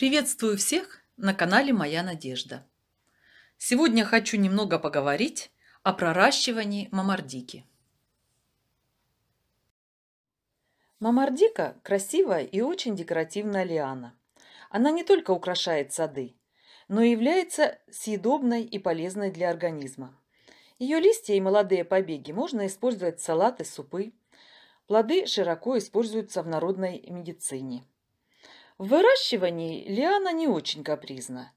Приветствую всех на канале Моя Надежда. Сегодня хочу немного поговорить о проращивании мамардики. Мамардика – красивая и очень декоративная лиана. Она не только украшает сады, но и является съедобной и полезной для организма. Ее листья и молодые побеги можно использовать в салаты, супы. Плоды широко используются в народной медицине. В выращивании лиана не очень капризна.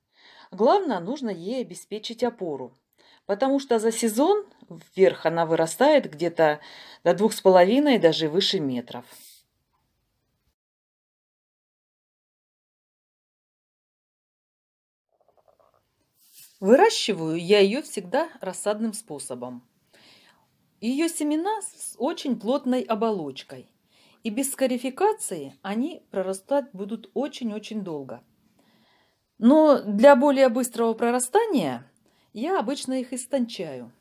Главное, нужно ей обеспечить опору, потому что за сезон вверх она вырастает где-то до двух с половиной, даже выше метров. Выращиваю я ее всегда рассадным способом. Ее семена с очень плотной оболочкой и без скарификации они прорастать будут очень-очень долго. Но для более быстрого прорастания я обычно их истончаю.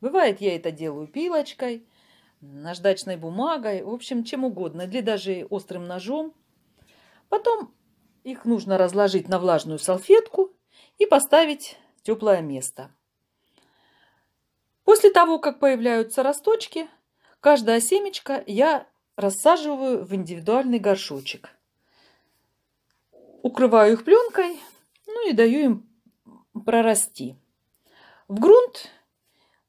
Бывает, я это делаю пилочкой, наждачной бумагой, в общем, чем угодно, или даже острым ножом. Потом их нужно разложить на влажную салфетку и поставить в теплое место. После того, как появляются росточки, каждая семечко я рассаживаю в индивидуальный горшочек. Укрываю их пленкой, ну и даю им прорасти. В грунт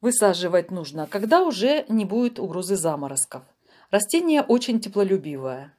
высаживать нужно, когда уже не будет угрозы заморозков. Растение очень теплолюбивое.